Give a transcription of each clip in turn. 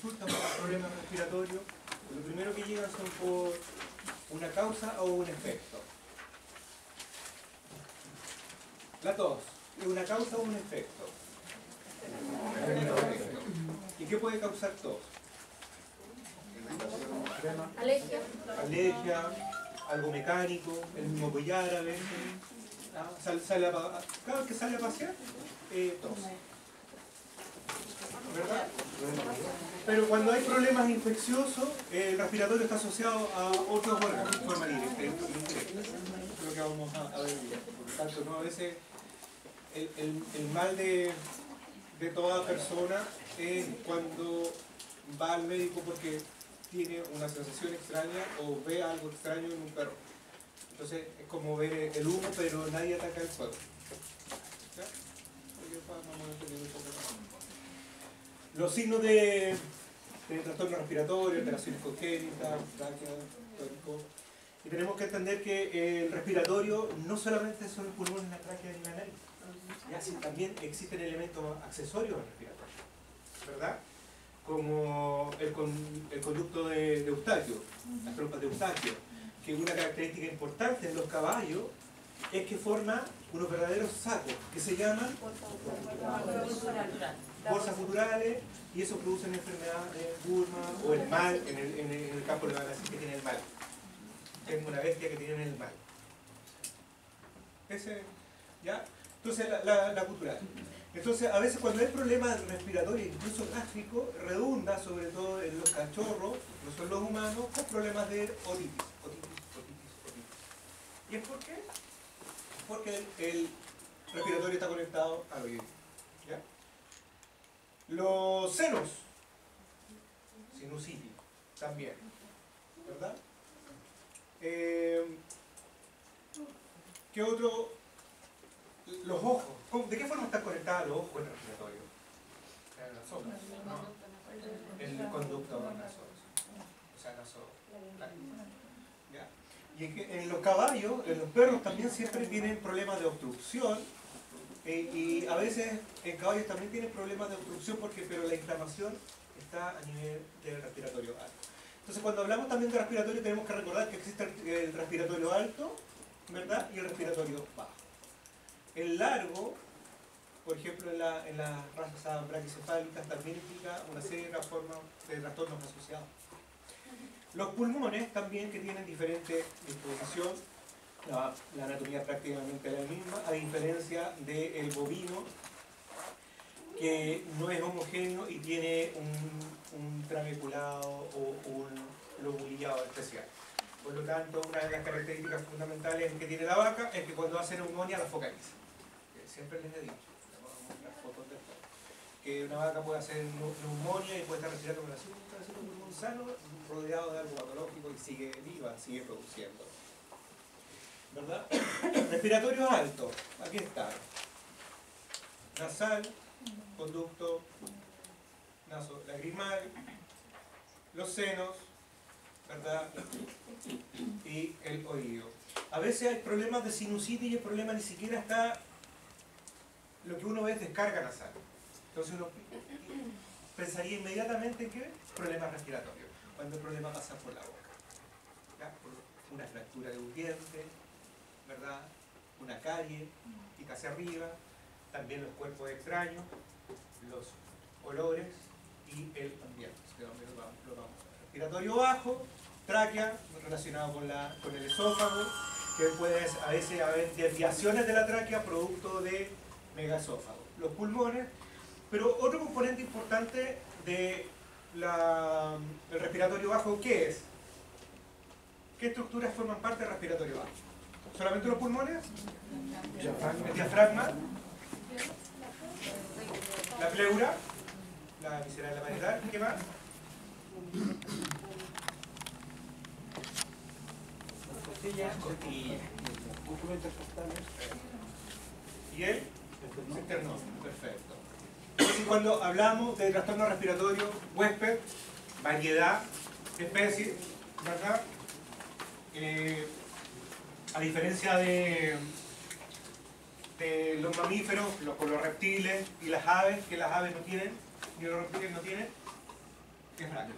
consulta por problemas respiratorios, lo primero que llegan son por una causa o un efecto. La tos, ¿es una causa o un efecto? ¿Y qué puede causar tos? Alergia. Alergia, algo mecánico, el mismo collar a veces. ¿ah? Sale a cada vez que sale a pasear, eh, tos. Pero cuando hay problemas infecciosos, el respiratorio está asociado a otros órganos de forma directa, lo que vamos a, ver. Por lo tanto, a veces el, el- mal de, de toda persona es cuando va al médico porque tiene una sensación extraña o ve algo extraño en un perro. Entonces es como ver el humo, pero nadie ataca el fuego. ¿Ya? Los signos de, de trastorno respiratorio, alteraciones congénitas, tráquea, tónico. Y tenemos que entender que el respiratorio no solamente son el pulmón, la tráquea y la nariz. Ya, sí, también existen elementos accesorios al respiratorio. ¿Verdad? Como el, con- el conducto de, de Eustaquio, las trompas de Eustaquio, que una característica importante en los caballos es que forma unos verdaderos sacos que se llaman bolsas futurales y eso produce una enfermedad de Burma o el mal, en el, en el, en el campo le van a decir que tiene el mal. Tengo una bestia que tiene el mal. Ese, ¿ya? Entonces la, la, la cultural. Entonces a veces cuando hay problemas respiratorios, incluso gástricos, redunda sobre todo en los cachorros, no son los humanos, con problemas de otitis, otitis, otitis, otitis. ¿Y es por qué? Porque el, el respiratorio está conectado al oído. Los senos, sinusitis, también, ¿verdad? Eh, ¿Qué otro? Los ojos. ¿Cómo- ¿De qué forma están conectados los ojos con el respiratorio? En las sombras, ¿no? El conducto nasoso. O sea, naso. ¿Ya? Y en, que- en los caballos, en los perros también siempre tienen problemas de obstrucción. Eh, y a veces en caballos también tienen problemas de obstrucción porque pero la inflamación está a nivel del respiratorio alto. Entonces cuando hablamos también de respiratorio tenemos que recordar que existe el, respiratorio alto, ¿verdad? Y el respiratorio bajo. El largo, por ejemplo en, la, en las razas braquicefálicas también implica una serie de trastornos, de trastornos asociados. Los pulmones también que tienen diferente disposición, la, la anatomía prácticamente la misma, a diferencia del bovino, que no es homogéneo y tiene un, un trabeculado o un lobulillado especial. Por lo tanto, una de las características fundamentales que tiene la vaca es que cuando hace neumonía la focaliza. Que Siempre les he dicho, mostrar fotos que una vaca puede hacer neu- neumonía y puede estar respirando con así, un pedacito de pulmón sano, rodeado de algo patológico y sigue viva, sigue produciendo. ¿Verdad? Respiratorio alto, aquí está. Nasal, conducto naso lagrimal, los senos, ¿verdad? Y el oído. A veces hay problemas de sinusitis y el problema ni siquiera está lo que uno ve es descarga nasal. Entonces uno pensaría inmediatamente en qué problemas respiratorios, cuando el problema pasa por la boca. Por una fractura de un diente, ¿verdad? Una carie, pica hacia arriba, también los cuerpos extraños, los olores y el ambiente. Respiratorio bajo, tráquea, relacionado con, la, con el esófago, que puede a veces haber desviaciones de la tráquea producto de megasófago. Los pulmones, pero otro componente importante de respiratorio bajo, ¿qué es? ¿Qué estructuras forman parte del respiratorio bajo? ¿Solamente los pulmones? El diafragma, la pleura, la visceral, la parietal, ¿qué más? Costillas, costillas. ¿Y el? Externo, perfecto. Entonces, cuando hablamos de trastorno respiratorio, huésped, variedad de especies, ¿verdad? Eh, a diferencia de, los mamíferos, los, los reptiles y las aves, que las aves no tienen, ni los reptiles no tienen, es rápido,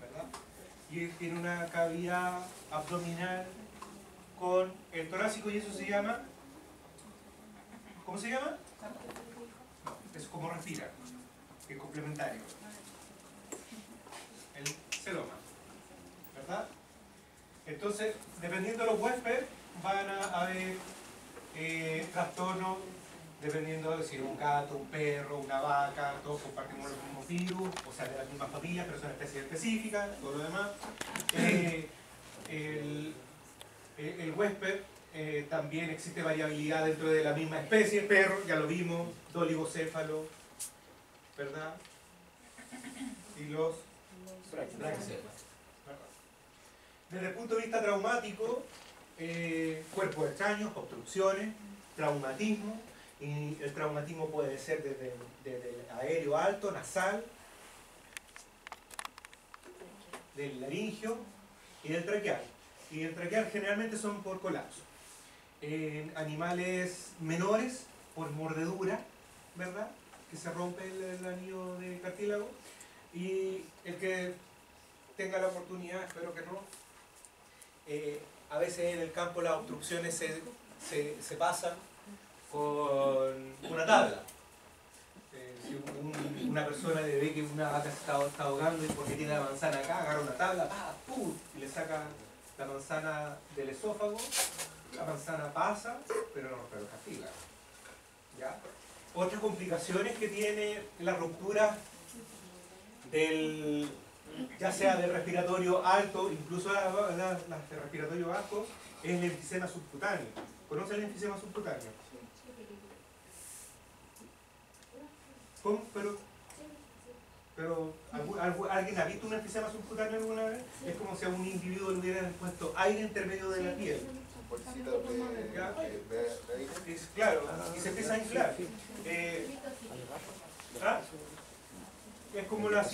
¿verdad? Y tiene una cavidad abdominal con el torácico y eso se llama, ¿cómo se llama? Es como respira, es complementario. El celoma, ¿verdad? Entonces, dependiendo de los huéspedes, van a haber eh, trastornos dependiendo de si es un gato, un perro, una vaca, todos compartimos los mismos virus, o sea, de la misma familia, pero son especies específicas, todo lo demás. Eh, el, el, huésped, eh, también existe variabilidad dentro de la misma especie, perro, ya lo vimos, doligocéfalo, ¿verdad? Y los brachicéfalos. Desde el punto de vista traumático, eh, cuerpos extraños, obstrucciones, traumatismo, y el traumatismo puede ser desde, el aéreo alto, nasal, del laringio y del traqueal. Y el traqueal generalmente son por colapso. En animales menores, por mordedura, ¿verdad? Que se rompe el, anillo de cartílago. Y el que tenga la oportunidad, espero que no, eh, a veces en el campo las obstrucciones se, se, pasan con una tabla. Eh, si una persona le ve que una vaca se está, ahogando y porque tiene la manzana acá, agarra una tabla, y le saca la manzana del esófago, la manzana pasa, pero no pero castiga. ¿Ya? Otras complicaciones que tiene la ruptura del, ya sea del respiratorio alto, incluso las de respiratorio bajo, es el enfisema subcutáneo. ¿Conoce el enfisema subcutáneo? ¿Cómo? Pero, pero ¿alguien ha visto un enfisema subcutáneo alguna vez? Es como si a un individuo le hubieran puesto aire entre medio de la piel. claro, y se empieza a inflar. Eh, ¿ah? Es como la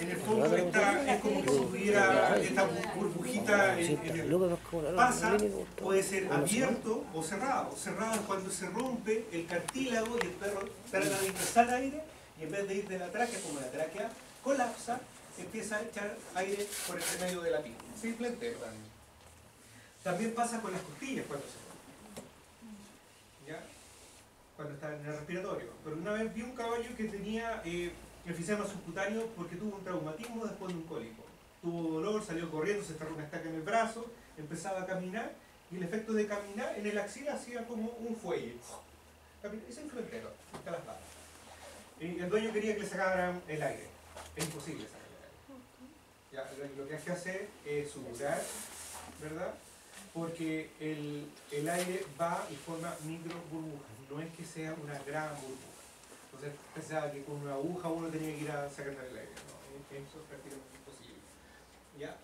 en el fondo está, es como que si tuviera esta burbujita en, el, pasa, puede ser abierto o cerrado. Cerrado es cuando se rompe el cartílago y el perro trata de ingresar aire y en vez de ir de la tráquea, como la tráquea colapsa, empieza a echar aire por el medio de la piel. Simplemente. También pasa con las costillas cuando se. ¿Ya? Cuando está en el respiratorio. Pero una vez vi un caballo que tenía eh, enfisema subcutáneo porque tuvo un traumatismo después de un cólico. Tuvo dolor, salió corriendo, se cerró una estaca en el brazo, empezaba a caminar y el efecto de caminar en el axila hacía como un fuelle. Ese es entero, está las patas. Y el dueño quería que le sacaran el aire. Es imposible sacar el aire. lo que hay que hacer es suturar, ¿verdad? Porque el, el aire va y forma micro burbujas. No es que sea una gran burbuja. Pensaba que con una aguja uno tenía que ir a sacar el aire. No, eso es prácticamente imposible. ¿Ya?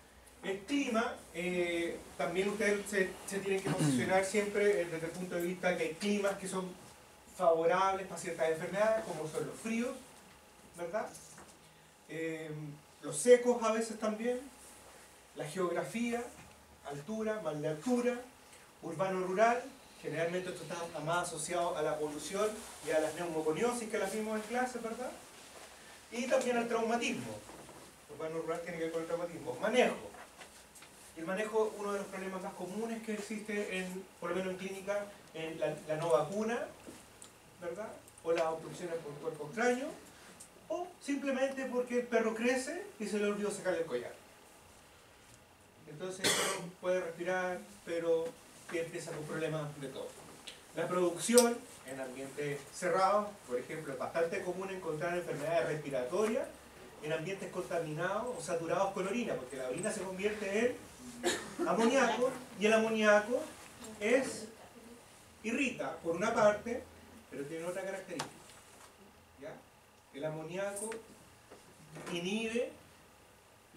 El clima, eh, también ustedes se, se, tienen que posicionar siempre desde el punto de vista que hay climas que son favorables para ciertas enfermedades, como son los fríos, ¿verdad? Eh, los secos a veces también, la geografía, altura, mal de altura, urbano-rural, Generalmente esto está más asociado a la polución y a las neumoconiosis que las vimos en clase, ¿verdad? Y también al traumatismo. Urbano rural tiene que ver con el traumatismo. Manejo. El manejo, uno de los problemas más comunes que existe, en, por lo menos en clínica, en la, no vacuna, ¿verdad? O las obstrucciones por cuerpo extraño, o simplemente porque el perro crece y se le olvidó sacarle el collar. Entonces el perro puede respirar, pero que empieza con problemas de todo. La producción en ambientes cerrados, por ejemplo, es bastante común encontrar enfermedades respiratorias en ambientes contaminados o saturados con orina, porque la orina se convierte en amoníaco y el amoníaco es irrita por una parte, pero tiene otra característica. El amoníaco inhibe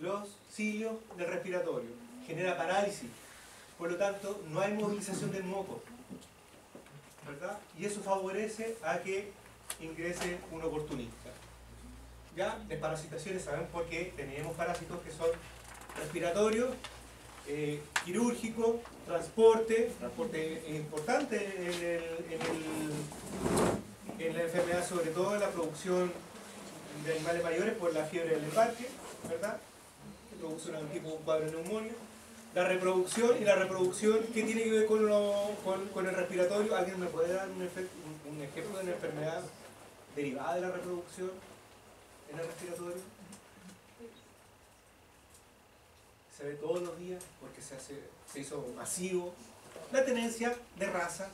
los cilios del respiratorio, genera parálisis, por lo tanto, no hay movilización del moco. ¿Verdad? Y eso favorece a que ingrese un oportunista. ¿Ya? Desparasitaciones, ¿saben por qué? Tenemos parásitos que son respiratorios, eh, quirúrgico, transporte, transporte importante en, la enfermedad, sobre todo en la producción de animales mayores por la fiebre del parque, ¿verdad? Que produce un tipo un cuadro de neumonía. La reproducción y la reproducción, ¿qué tiene que ver con, lo, con, el respiratorio? ¿Alguien me puede dar un, efecto, un, ejemplo de una enfermedad derivada de la reproducción en el respiratorio? Se ve todos los días porque se, hace, se hizo masivo. La tenencia de raza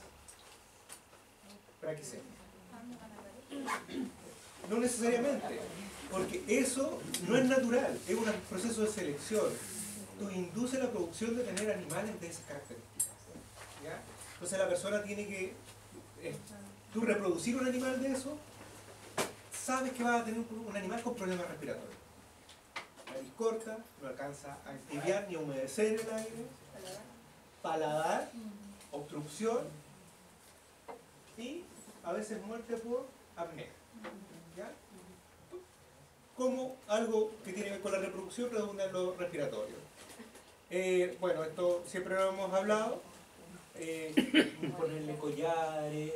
para que sea. No necesariamente, porque eso no es natural, es un proceso de selección. Tú induces la producción de tener animales de esas características. ¿ya? Entonces la persona tiene que, eh, tú reproducir un animal de eso, sabes que va a tener un, animal con problemas respiratorios. Nariz corta, no alcanza a entibiar ni a humedecer el aire, paladar, obstrucción y a veces muerte por apnea. ¿ya? Como algo que tiene que ver con la reproducción redunda en lo respiratorio. Eh, bueno, esto siempre lo hemos hablado. Eh, ponerle collares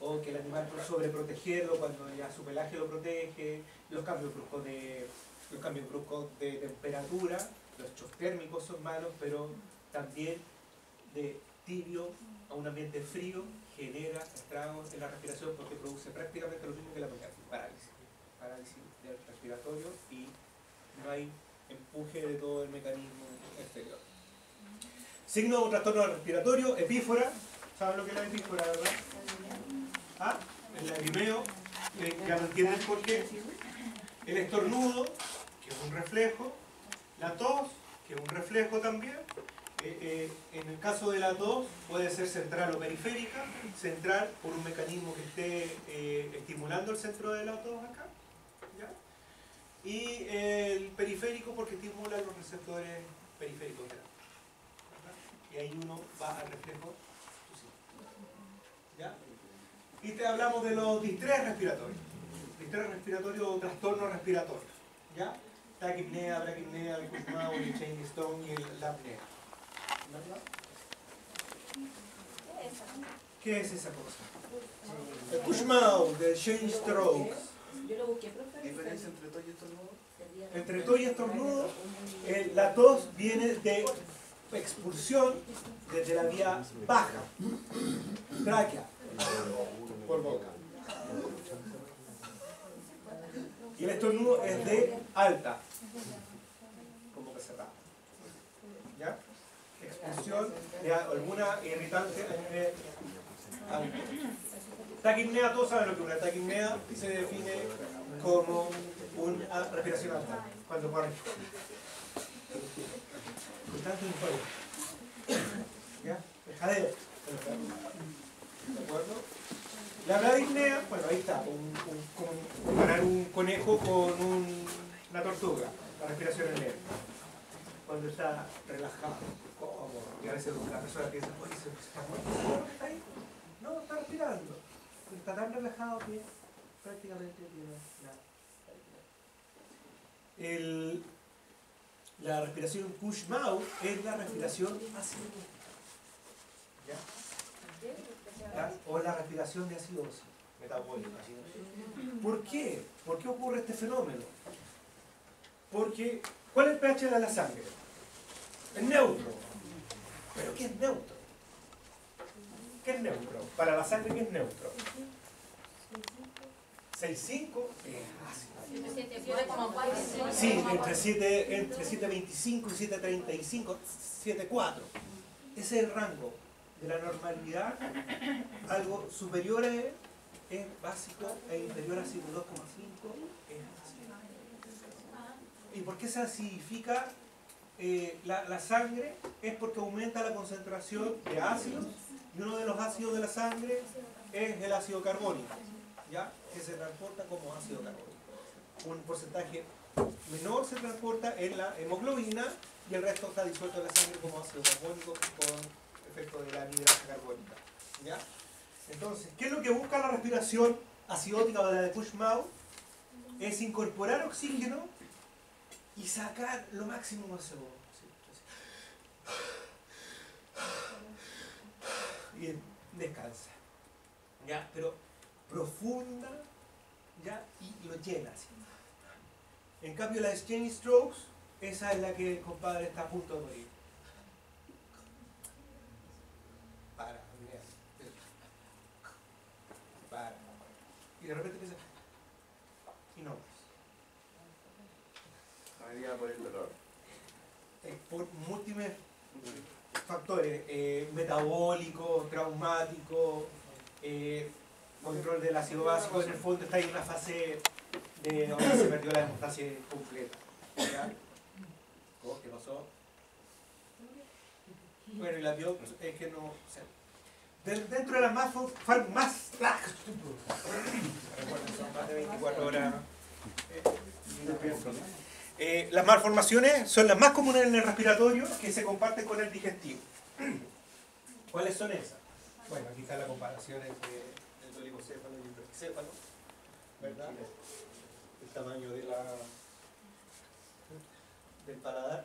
o que el animal sobreprotegerlo cuando ya su pelaje lo protege, los cambios bruscos de, los cambios bruscos de temperatura, los hechos térmicos son malos, pero también de tibio a un ambiente frío genera estragos en la respiración porque produce prácticamente lo mismo que la parálisis. Parálisis del respiratorio y no hay empuje de todo el mecanismo exterior. Signo de trastorno respiratorio, epífora. ¿Saben lo que es la epífora, verdad? ¿Ah? El lagrimeo, que ya no entienden por qué. El estornudo, que es un reflejo. La tos, que es un reflejo también. Eh, eh, en el caso de la tos puede ser central o periférica, central por un mecanismo que esté eh, estimulando el centro de la tos acá. Y el periférico porque estimula los receptores periféricos de la. Y ahí uno va al reflejo ¿ya? Y te hablamos de los distrés respiratorios, distrés respiratorio o trastorno respiratorio, ¿ya? Taquipnea, braquipnea, el Kussmaul, el chain stone y el, la apnea. ¿Qué es esa cosa? El Kussmaul, el chain stroke. Yo lo busqué, profe. ¿Diferencia entre todo y estornudo? Entre tos y estornudo, eh, la tos viene de expulsión desde la vía baja, tráquea, por boca. Y el estornudo es de alta, con boca cerrada. ¿Ya? Expulsión de alguna irritante a nivel alto. Taquipnea, todos saben lo que es una taquipnea se define como una respiración alta, cuando corre. Con tanto informe. ¿Ya? El. ¿De acuerdo? La bradipnea, bueno, ahí está, un, un, comparar un conejo con un- una tortuga, la respiración en leve. Cuando está relajado, y a veces la persona piensa, oye, se está muerto. ¿Está ahí? No, está respirando. Está tan relajado que prácticamente tiene nada. El, la respiración Kushmau es la respiración ácida. ¿Ya? ¿Ya? O la respiración de acidosis metabólica. ¿Por qué? ¿Por qué ocurre este fenómeno? Porque, ¿cuál es el pH de la sangre? Es neutro. ¿Pero qué es neutro? ¿Qué es neutro? Para la sangre, ¿qué es neutro? 6,5 es. Sí, entre 7, entre 7.25 y 7.35, 7.4. Ese es el rango de la normalidad. Algo superior es básico e inferior a 7.2,5 es ácido. ¿Y por qué se acidifica eh, la, la sangre? Es porque aumenta la concentración de ácidos y uno de los ácidos de la sangre es el ácido carbónico, ¿ya? que se transporta como ácido carbónico un porcentaje menor se transporta en la hemoglobina y el resto está disuelto en la sangre como ácido carbónico con efecto de la anhidrasa carbónica. ¿ya? Entonces, ¿qué es lo que busca la respiración acidótica o la de Kushmau? Es incorporar oxígeno y sacar lo máximo de Y descansa. ¿ya? Pero profunda ¿ya? y lo llena así. En cambio la exchange strokes, esa es la que el compadre está a punto de morir. Para, mira. Para. Y de repente empieza. Y no. María por el dolor. Eh, por múltiples factores, eh, metabólicos, traumáticos, eh, control del ácido básico, en el fondo está en una fase de donde se perdió la hemostasia completa. ¿Qué pasó? Bueno, y la vio, es que no... dentro de las más... más Recuerden, son más de 24 horas. eh, eh, las malformaciones son las más comunes en el respiratorio que se comparten con el digestivo. ¿Cuáles son esas? Bueno, aquí está la comparación entre el oligocéfalo y el brachicéfalo, ¿verdad? El tamaño de la, del paladar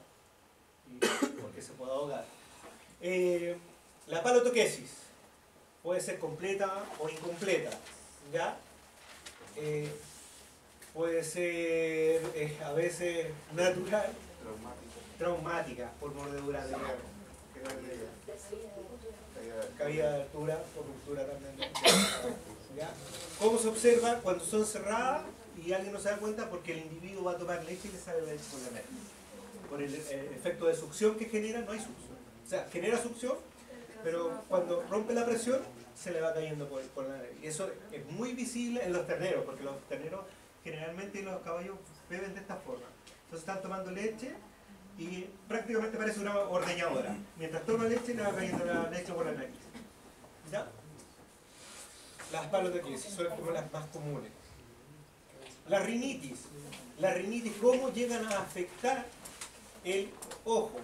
porque se puede ahogar. Eh, la palotoquesis puede ser completa o incompleta, ¿ya? Eh, puede ser eh, a veces natural, traumática por mordedura de. Caída de- altura por ruptura también. ¿ya? ¿Cómo se observa cuando son cerradas y alguien no se da cuenta? Porque el individuo va a tomar leche y le sale leche por la nariz. Por el, eh, efecto de succión que genera, no hay succión. O sea, genera succión, pero cuando rompe la presión, se le va cayendo por, por la nariz. Y eso es muy visible en los terneros, porque los terneros generalmente los caballos beben de esta forma. Entonces están tomando leche y prácticamente parece una ordeñadora. Mientras toma leche le va cayendo la leche por la nariz. ¿Ya? Las palotoquiasis son como las más comunes. La rinitis. La rinitis, ¿cómo llegan a afectar el ojo?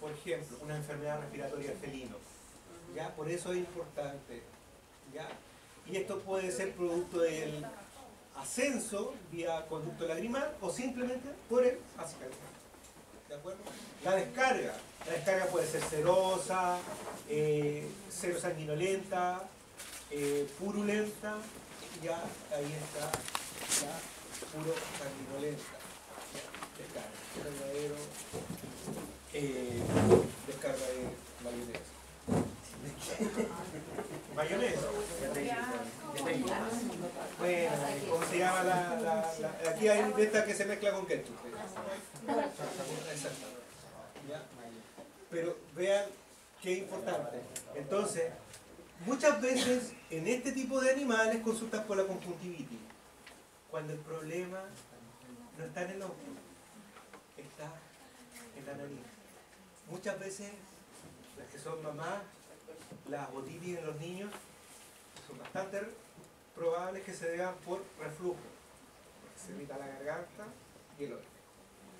Por ejemplo, una enfermedad respiratoria felino. ¿Ya? Por eso es importante. ¿Ya? Y esto puede ser producto del ascenso vía conducto lagrimal o simplemente por el acicalidad. ¿De acuerdo? La descarga. La descarga puede ser serosa, eh, cero sanguinolenta, eh, purulenta, ya ahí está la puro sanguinolenta. Descarga. Verdadero, eh, descarga de mayonesa. Mayonesa. Bueno, ¿cómo se llama la, la, Aquí hay de esta que se mezcla con ketchup. Exacto. Pero vean qué importante. Entonces, muchas veces en este tipo de animales consultan por la conjuntivitis. Cuando el problema no está en el ojo, está en la nariz. Muchas veces las que son mamás, las otitis en los niños, son bastante probables que se deban por reflujo, porque se irrita la garganta y el oído.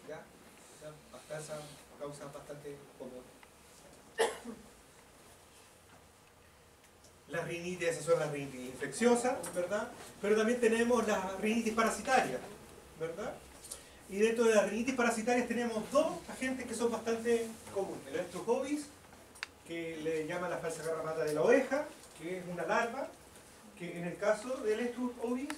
¿Ya? O sea, hasta esa causa bastante común. Las rinitis, esas son las rinitis infecciosas, ¿verdad? Pero también tenemos las rinitis parasitarias, ¿verdad? Y dentro de las rinitis parasitarias tenemos dos agentes que son bastante comunes. El Estrus que le llaman la falsa garrapata de la oveja, que es una larva, que en el caso del Estrus ovis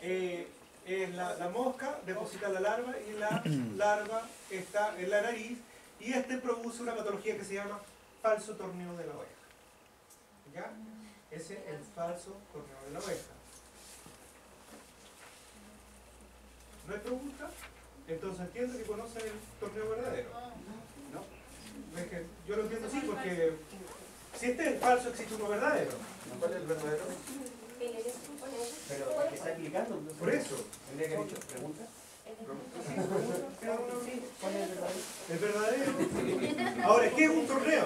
eh, es la, la mosca, deposita la larva y la larva está en la nariz y este produce una patología que se llama falso torneo de la oveja. ¿Ya? Ese es el falso torneo de la oveja. ¿No hay pregunta? Entonces entiendo que conocen el torneo verdadero. Es que yo lo entiendo así porque si este es falso, existe uno verdadero. ¿Cuál es el verdadero? Pero es que está explicando. ¿no? Por eso. Tendría que haber dicho pregunta. Cada uno dice, ¿cuál es el verdadero? Ahora, ¿qué es un torneo?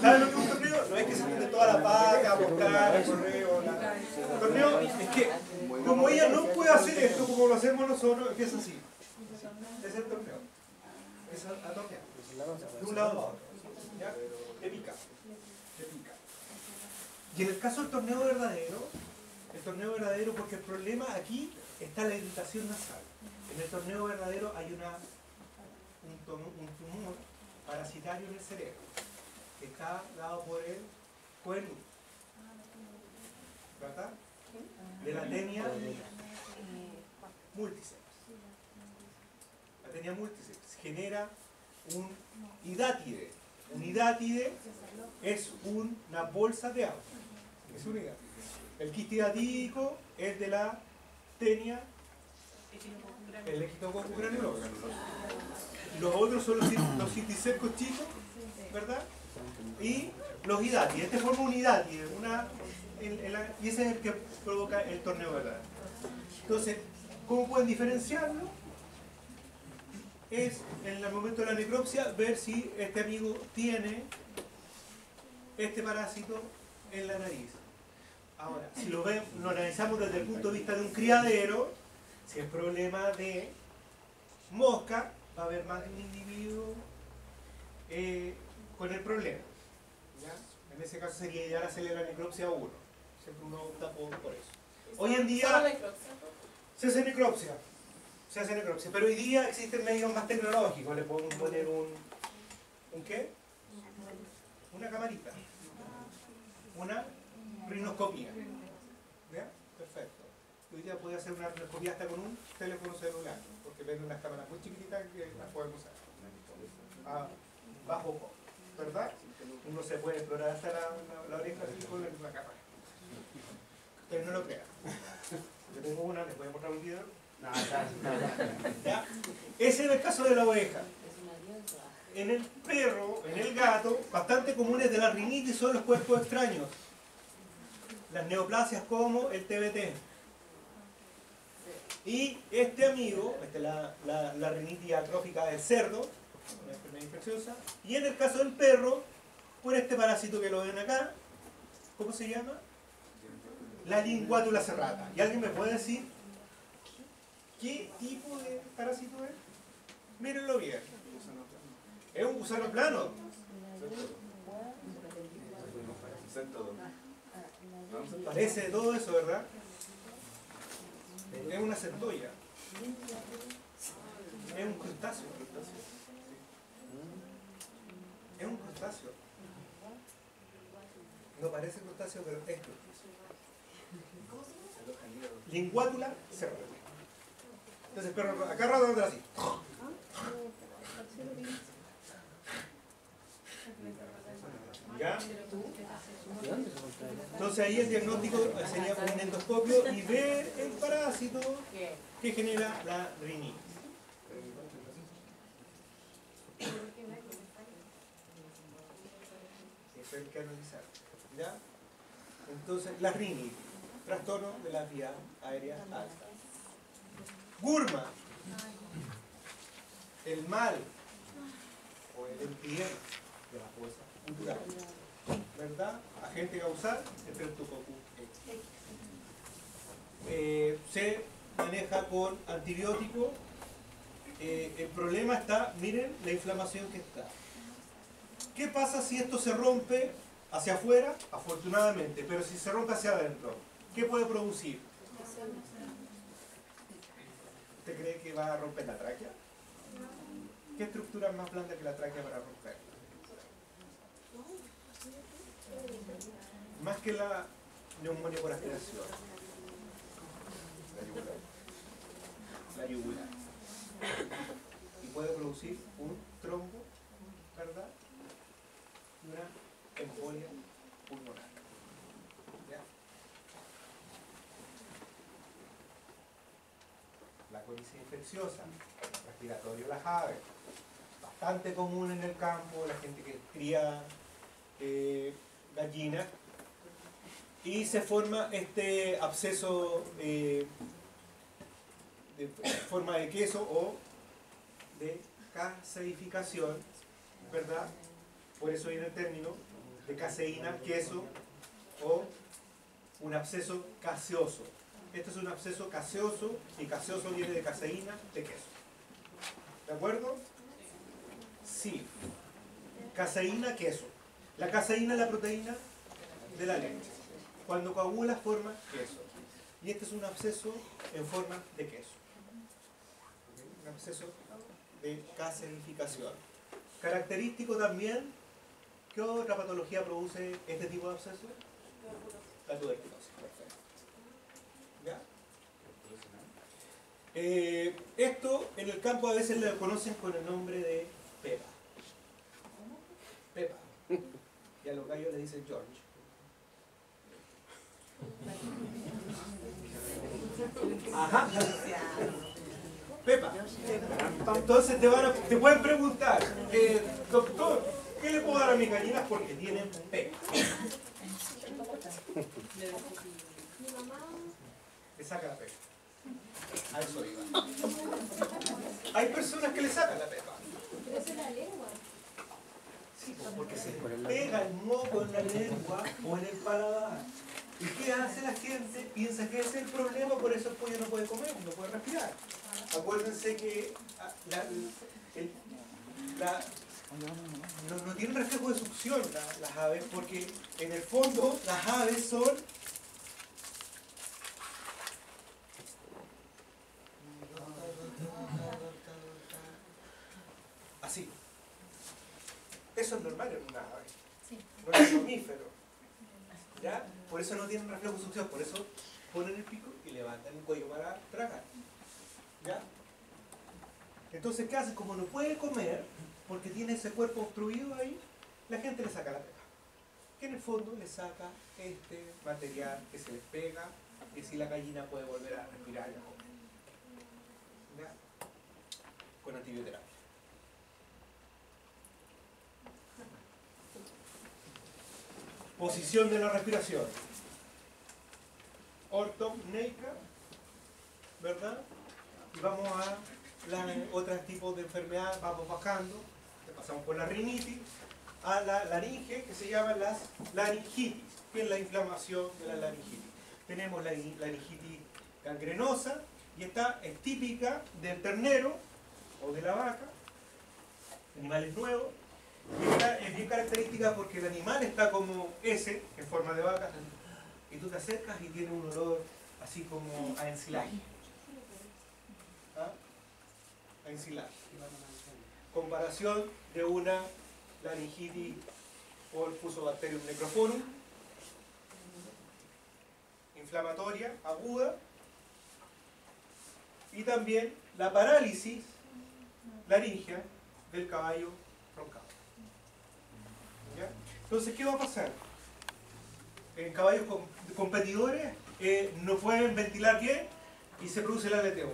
¿Saben lo que es un torneo? No es que se junten toda la paca, a buscar el correo. la- El torneo es que, como ella no puede hacer esto como lo hacemos nosotros, empieza así. Es el torneo. Es a, a tornear. De un lado a otro. ¿Ya? De pica. Y en el caso del torneo verdadero, el torneo verdadero, porque el problema aquí está la irritación nasal. En el torneo verdadero hay una, un, tumor parasitario en el cerebro que está dado por el cuerno. ¿Verdad? De la tenia multiceps. tenía múltiples, genera un hidátide. Un hidátide es una bolsa de agua. Es un hidátide. El quiste es de la tenia, el equinococcus. Los otros son los, los chicos, ¿verdad? Y los hidátides. Este forma un hidátide, una, y ese es el que provoca el torneo verdad. Entonces, ¿cómo pueden diferenciarlo? Es en el momento de la necropsia ver si este amigo tiene este parásito en la nariz. Ahora, si lo, ven, lo analizamos desde el punto de vista de un criadero, si es problema de mosca, va a haber más de un individuo eh, con el problema. ¿ya? En ese caso sería ya hacerle la necropsia a uno. Siempre uno opta por, por eso. Hoy en día-. Se hace necropsia. Pero hoy día existen medios más tecnológicos. Le podemos poner un. ¿Un qué? Una camarita. Una rinoscopía. ¿Ya? Perfecto. Hoy día puede hacer una rinoscopía hasta con un teléfono celular. Porque venden unas cámaras muy chiquititas que las podemos usar. A bajo costo. ¿Verdad? Uno se puede explorar hasta la, la, la oreja así con una cámara. Ustedes no lo crean. Yo tengo una, les voy a mostrar un video. Ese es el caso de la oveja. En el perro, en el gato, bastante comunes de la rinitis son los cuerpos extraños. Las neoplasias como el TBT. Y este amigo, esta es la, la, la rinitis atrófica del cerdo, una enfermedad infecciosa. Y en el caso del perro, por este parásito que lo ven acá, ¿cómo se llama? La linguátula serrata. ¿Y alguien me puede decir qué tipo de parásito es? Mírenlo bien. Es un gusano plano. Parece todo eso, ¿verdad? Es una centolla. Es un crustáceo. Es un crustáceo. No parece crustáceo, pero es crustáceo. Linguátula cerrada. Entonces el perro rato anda así. ¿Ya? Entonces ahí el diagnóstico sería un endoscopio y ver el parásito que genera la rinitis. Entonces, la rinitis, trastorno de la vía aérea alta. Gurma, el mal o el empier de la fuerza cultural. ¿Verdad? Agente causal, Streptococcus X. Eh, se maneja con antibiótico. Eh, el problema está, miren la inflamación que está. ¿Qué pasa si esto se rompe hacia afuera? Afortunadamente, pero si se rompe hacia adentro, ¿qué puede producir? ¿Usted cree que va a romper la tráquea? ¿Qué estructura es más blanda que la tráquea para romperla? Más que la neumonía por aspiración. La yugular. Y puede producir un trombo, ¿verdad? Una embolia pulmonar. ¿Ya? La colitis infecciosa, respiratorio las aves, bastante común en el campo, la gente que cría eh, gallinas, y se forma este absceso eh, de forma de queso o de caseificación, ¿verdad? Por eso viene el término de caseína, queso o un absceso caseoso. Esto es un absceso caseoso y caseoso viene de caseína, de queso. ¿De acuerdo? Sí. Caseína, queso. La caseína es la proteína de la leche. Cuando coagula forma queso. Y este es un absceso en forma de queso. Un absceso de caseificación. Característico también, ¿qué otra patología produce este tipo de absceso? La tuberculosis, perfecto. ¿Ya? Eh, esto en el campo a veces lo conocen con el nombre de Pepa. Pepa. Y a los gallos le dicen George. Ajá. Pepa. Entonces te, van a- te pueden preguntar, eh, doctor, ¿qué le puedo dar a mis gallinas porque tienen pepa? Le saca la pepa. A eso iba. Hay personas que le sacan la pepa. Sí, pues, porque se pega el moco en la lengua o en el paladar. ¿Y qué hace la gente? Piensa que ese es el problema, por eso el pollo no puede comer, no puede respirar. Acuérdense que ah, no, no tienen reflejo de succión la- las aves, porque en el fondo las aves son así. Eso es normal en una ave. No es mamífero. ¿Ya? Por eso no tienen reflejo de succión, por eso ponen el pico y levantan el cuello para tragar. ¿Ya? Entonces, ¿qué hace? Como no puede comer, porque tiene ese cuerpo obstruido ahí, la gente le saca la pepa. Que en el fondo le saca este material que se les pega y si la gallina puede volver a respirar y a comer. ¿Ya? Con antibioterapia. Posición de la respiración. Ortopneica, ¿verdad? Y vamos a la, otros tipos de enfermedades, vamos bajando, pasamos por la rinitis, a la laringe, que se llama las laringitis, que es la inflamación de la laringitis. Tenemos la laringitis gangrenosa, y esta es típica del ternero o de la vaca, animales nuevos, es bien característica porque el animal está como ese, en forma de vaca, y tú te acercas y tiene un olor así como a ensilaje. ¿Ah? A ensilaje. Comparación de una laringitis por Fusobacterium necrophorum, inflamatoria, aguda, y también la parálisis laringea del caballo. Entonces, ¿qué va a pasar? En caballos com- competidores eh, no pueden ventilar bien y se produce el aleteo.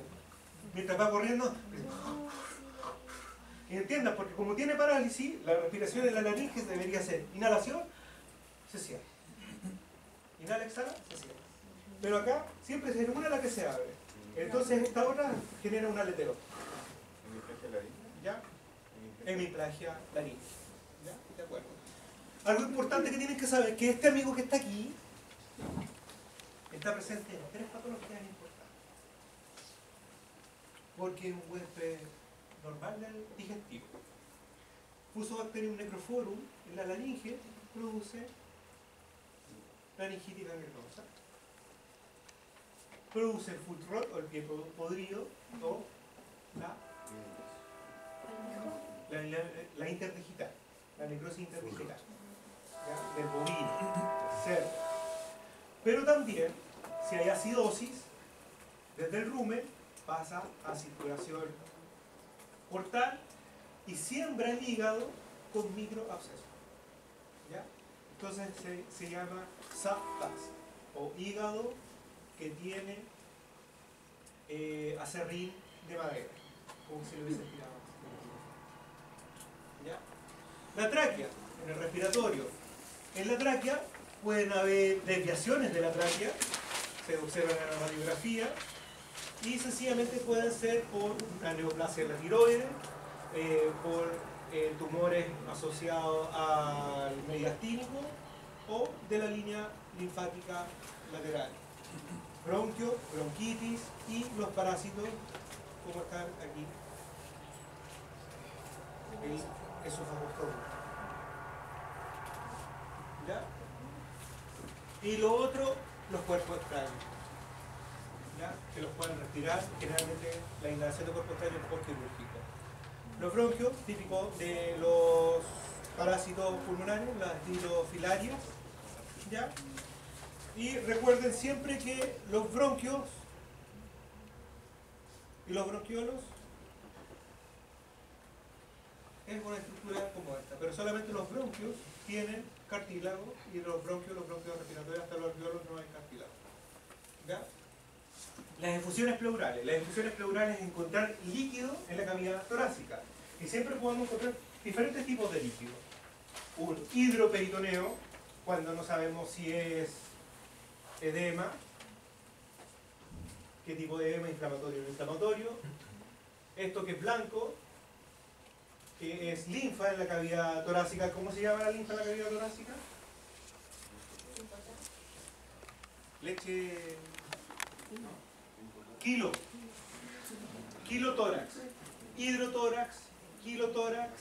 Mientras va corriendo, y entiendan, porque como tiene parálisis, la respiración de la laringe debería ser inhalación, se cierra. Inhala, exhala, se cierra. Pero acá siempre es una la que se abre. Entonces esta otra genera un aleteo. ¿Ya? Hemiplagia laringe. Algo importante que tienen que saber es que este amigo que está aquí está presente en tres patologías importantes. Porque es un huésped normal del digestivo. Fusobacterium necrophorum en la laringe produce laringitis gangrenosa. Produce el foot rot o el pie podrido o la, la, la- la interdigital, la necrosis interdigital Pero también, si hay acidosis, desde el rumen pasa a circulación portal y siembra el hígado con microabscesos. ¿ya? Entonces se, se llama SAPTAS o hígado que tiene eh, acerrín de madera, como si lo hubiese tirado. ¿Ya? La tráquea, en el respiratorio. En la tráquea pueden haber desviaciones de la tráquea, se observan en la radiografía, y sencillamente pueden ser por una neoplasia de la tiroides, eh, por eh, tumores asociados al mediastínico o de la línea linfática lateral. Bronquio, bronquitis y los parásitos, como están aquí, el esofagostomía. ¿Ya? Y lo otro, los cuerpos extraños. Que los pueden respirar, generalmente la inhalación de cuerpos extraños es postquirúrgico. Los bronquios, típicos de los parásitos pulmonares, las dirofilarias. Y recuerden siempre que los bronquios ¿Y los bronquiolos? Es una estructura como esta, pero solamente los bronquios tienen cartílago y los bronquios, los bronquios respiratorios, hasta los alveolos no hay cartílago. ¿Ya? Las infusiones pleurales. Las infusiones pleurales es encontrar líquido en la cavidad torácica. Y siempre podemos encontrar diferentes tipos de líquido. Un hidroperitoneo, cuando no sabemos si es edema, qué tipo de edema, inflamatorio o no inflamatorio. Esto que es blanco, que es linfa en la cavidad torácica. ¿Cómo se llama la linfa en la cavidad torácica? Leche... Kilo. Kilotórax. Hidrotórax. Kilotórax.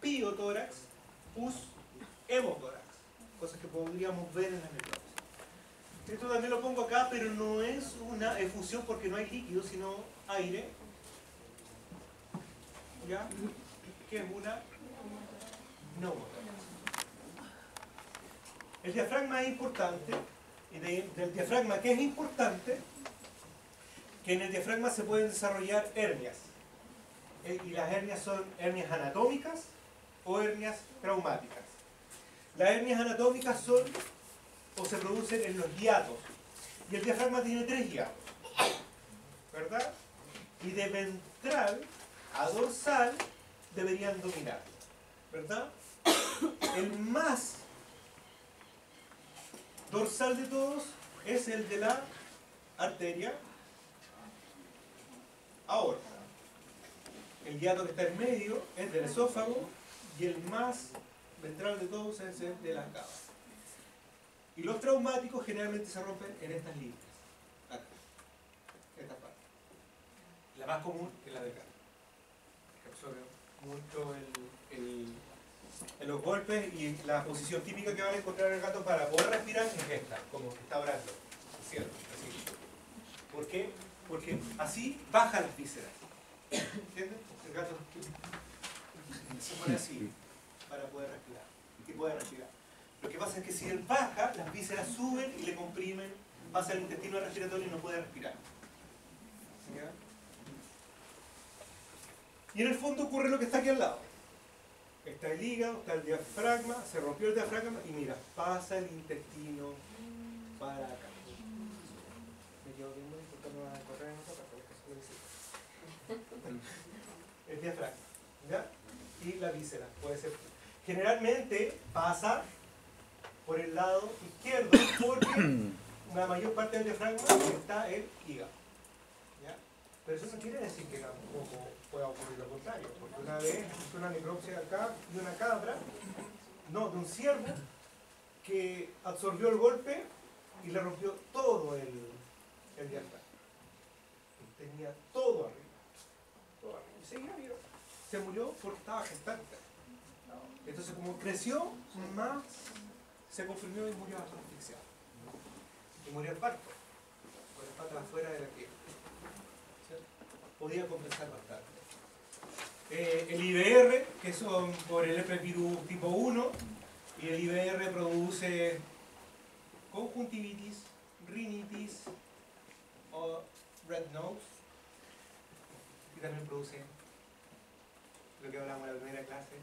Piotórax. Pus. Hemotórax. Cosas que podríamos ver en la necropsia. Esto también lo pongo acá, pero no es una efusión porque no hay líquido, sino aire. ¿Ya? Es una neumotórax. El diafragma es importante, y de- del diafragma que es importante, que en el diafragma se pueden desarrollar hernias. Eh, Y las hernias son hernias anatómicas o hernias traumáticas. Las hernias anatómicas son o se producen en los hiatos. Y el diafragma tiene tres hiatos. ¿Verdad? Y de ventral a dorsal deberían dominar. ¿Verdad? El más dorsal de todos es el de la arteria aorta. El hiato que está en medio es del esófago y el más ventral de todos es el de las cabas. Y los traumáticos generalmente se rompen en estas líneas. Acá. Esta parte. La más común es la de acá. Mucho el, el- los golpes y la posición típica que van a encontrar el gato para poder respirar es esta, como que está orando. ¿Cierto? Así. ¿Por qué? Porque así bajan las vísceras. ¿Entiendes? El gato se pone así para poder respirar. Y puede respirar. Lo que pasa es que si él baja, las vísceras suben y le comprimen, pasa al intestino respiratorio y no puede respirar. ¿Ya? Y en el fondo ocurre lo que está aquí al lado. Está el hígado, está el diafragma, se rompió el diafragma y mira, pasa el intestino para acá. Me quedo bien bonito, no a correr en necesito. El diafragma, ¿ya? Y la víscera, puede ser. Generalmente pasa por el lado izquierdo porque la mayor parte del diafragma está el hígado. ¿ya? Pero eso no quiere decir que tampoco pueda ocurrir lo contrario, porque una vez hice una necropsia acá de una cabra, no, de un ciervo, que absorbió el golpe y le rompió todo el, el diafragma. Tenía todo arriba. Todo arriba. Y seguía vivo. Se murió porque estaba gestante. Entonces como creció, más se comprimió y murió asfixiado. Y murió al parto, con las patas afuera de la piel. ¿Cierto? Podía compensar bastante. Eh, el IBR, que son por el herpes tipo 1, y el IBR produce conjuntivitis, rinitis o red nose, y también produce lo que hablamos en la primera clase,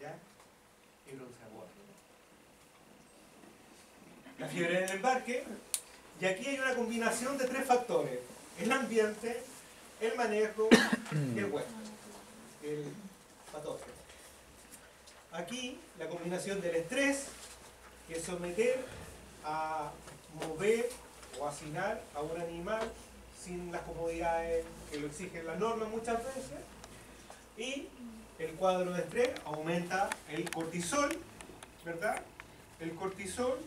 ¿ya? Y produce aborto. La fiebre en el embarque, y aquí hay una combinación de tres factores, el ambiente, el manejo y el huésped, el patógeno. Aquí la combinación del estrés, que es someter a mover o hacinar a un animal sin las comodidades que lo exigen las normas muchas veces, y el cuadro de estrés aumenta el cortisol, ¿verdad? El cortisol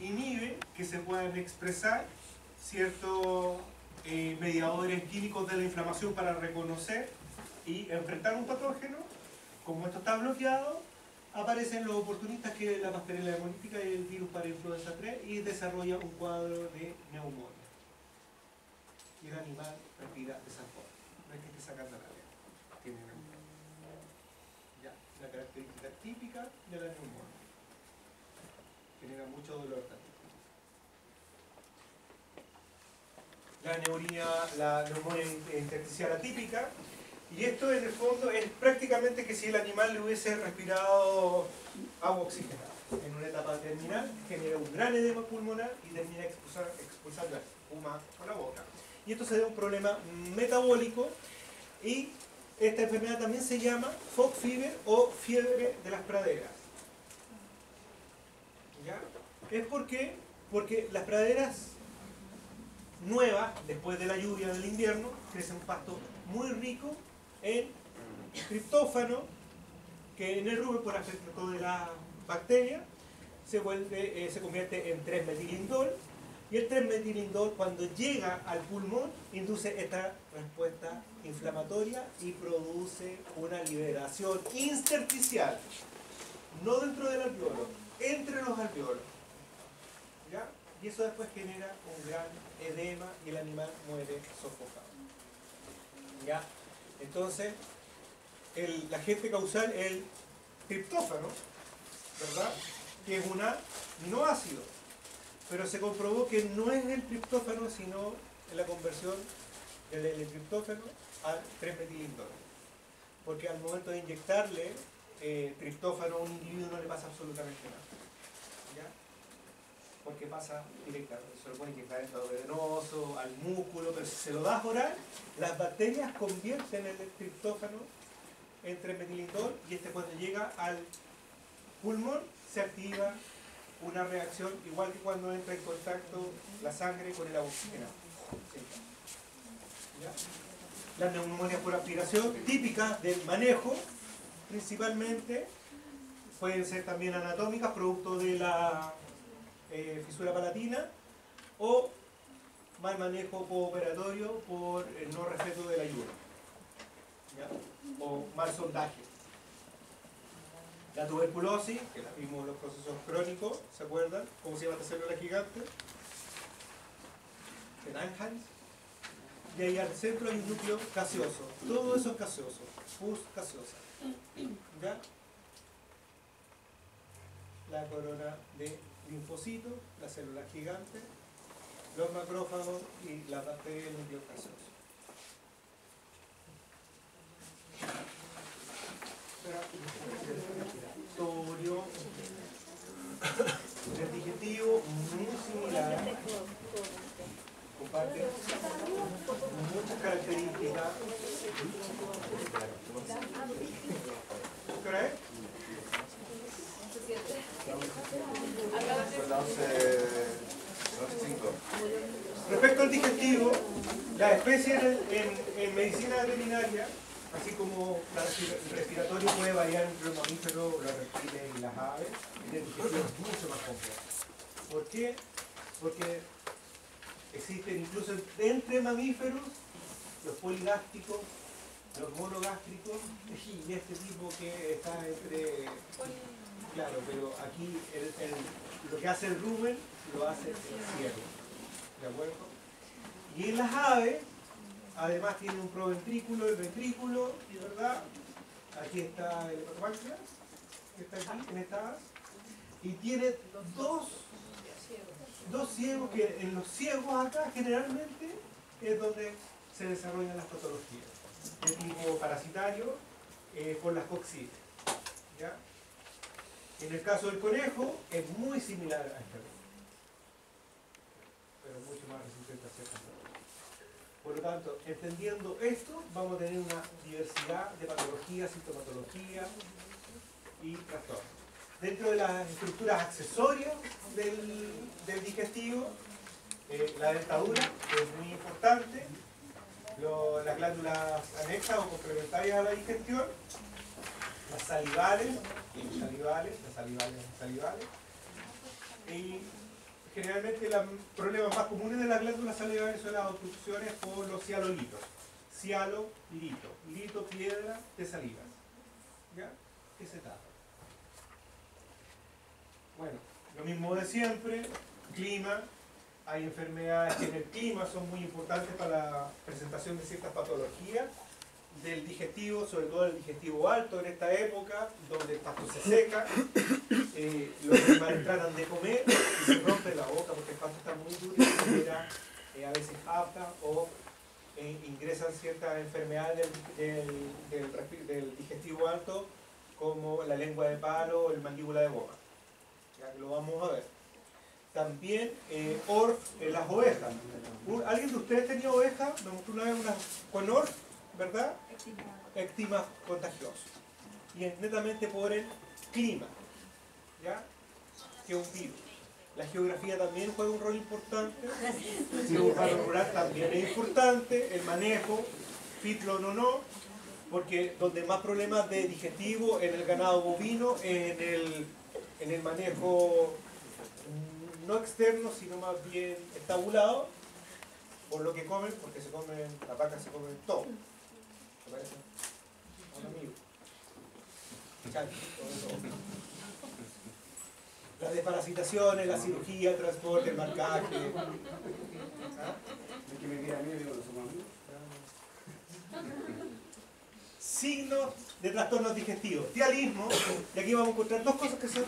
inhibe que se puedan expresar ciertos eh, mediadores químicos de la inflamación para reconocer y enfrentar un patógeno. Como esto está bloqueado, aparecen los oportunistas que la pastelera hemolítica y el virus para influenza 3 y desarrolla un cuadro de neumonía. Y el animal respira de esa forma. No es que esté sacando la lengua. Tiene neumonía. Ya, la característica típica de la neumonía. Genera mucho dolor. La neumonía, la neumonía intersticial atípica, y esto en el fondo es prácticamente que si el animal le hubiese respirado agua oxigenada en una etapa terminal, genera un gran edema pulmonar y termina expulsar, expulsando espuma por la boca. Y esto se da un problema metabólico y esta enfermedad también se llama fog fever o fiebre de las praderas. ¿Ya? Es porque, porque las praderas nuevas, después de la lluvia del invierno, crecen un pasto muy rico en triptófano, que en el rubio por efecto de la bacteria se, vuelve, eh, se convierte en 3-metilindol y el 3-metilindol cuando llega al pulmón induce esta respuesta inflamatoria y produce una liberación intersticial, no dentro del alveolo, entre los alveolos. ¿Ya? Y eso después genera un gran edema y el animal muere sofocado. ¿Ya? Entonces, el, la agente causal es el triptófano, ¿verdad? Que es un aminoácido. Pero se comprobó que no es el triptófano, sino en la conversión del triptófano al 3-metilindol. Porque al momento de inyectarle eh, triptófano a un individuo no le pasa absolutamente nada. Pasa directamente. Se lo puede inyectar en todo venoso, al músculo, pero si se lo das oral, las bacterias convierten el triptófano en 3-metilindol y este cuando llega al pulmón se activa una reacción igual que cuando entra en contacto la sangre con el oxígeno. Las neumonías por aspiración típicas del manejo, principalmente, pueden ser también anatómicas, producto de la eh, fisura palatina, o mal manejo operatorio por el no respeto de la ayuda, o mal sondaje. La tuberculosis, que la vimos en los procesos crónicos, ¿se acuerdan? ¿Cómo se llama esta célula gigante? Langhans. Y ahí al centro hay un núcleo gaseoso. Todo eso es gaseoso. Pus gaseosa. La corona de linfocitos, la célula gigante, los macrófagos y la bacteria del núcleo gaseoso. respiratorio, el digestivo muy similar, comparte muchas características. ¿Qué hora es? Respecto al digestivo, la especie en, medicina veterinaria Así como el respiratorio puede variar entre los mamíferos, los reptiles y las aves, el digestivo es mucho más complejo. ¿Por qué? Porque existen incluso entre mamíferos los poligástricos, los monogástricos y este tipo que está entre... Claro, pero aquí lo que hace el rumen lo hace el cielo. ¿De acuerdo? Y en las aves Además tiene un proventrículo, el ventrículo, ¿verdad? Aquí está el hepatomáxila, que está aquí en esta Y tiene dos, dos ciegos, que en los ciegos acá generalmente es donde se desarrollan las patologías. De tipo parasitario, eh, por las coxinas. ¿ya? En el caso del conejo es muy similar a este pero mucho más resistente a ciertas por lo tanto, entendiendo esto, vamos a tener una diversidad de patologías, sintomatología y trastornos. Dentro de las estructuras accesorias del, digestivo, eh, la dentadura es muy importante, las glándulas anexas o complementarias a la digestión, las salivales, salivales, las salivales, salivales, y generalmente los problemas más comunes de las glándulas salivales son las obstrucciones por los cialolitos. Cialo, lito. Lito, piedra de salivas. ¿Ya? ¿Qué se? Bueno, lo mismo de siempre, clima. Hay enfermedades que en el clima son muy importantes para la presentación de ciertas patologías del digestivo, sobre todo el digestivo alto en esta época, donde el pasto se seca, eh, los animales tratan de comer y se rompe la boca porque el pasto está muy duro y genera eh, a veces afta o eh, ingresan ciertas enfermedades del, del- del del digestivo alto como la lengua de palo o el mandíbula de goma. Ya lo vamos a ver. También eh, ORF las ovejas. ¿Alguien de ustedes tenía oveja? Me mostró una vez una con ORF, ¿verdad? Eczema contagioso. Y es netamente por el clima, ¿ya? Que es un virus. La geografía también juega un rol importante. El urbano rural también es importante. El manejo, fitlo no no, porque donde más problemas de digestivo en el ganado bovino, en el, en el manejo no externo, sino más bien estabulado, por lo que comen, porque se comen, las vacas se comen todo. ¿Te parece? Un amigo. Chancho, todo, todo. Las desparasitaciones, la cirugía, el transporte, el marcaje. ¿Ah? Es que me digo, signos de trastornos digestivos. Tialismo, y aquí vamos a encontrar dos cosas que se,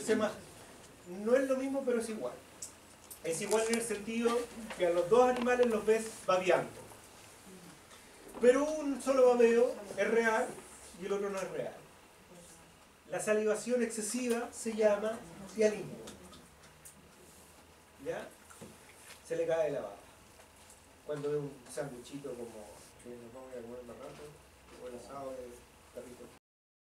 se, no es lo mismo, pero es igual. Es igual en el sentido que a los dos animales los ves babeando. Pero un solo babeo es real y el otro no es real. La salivación excesiva se llama tialismo. ¿Ya? Se le cae la baba. Cuando ve un sándwichito como que nos vamos a comer más rato, o el asado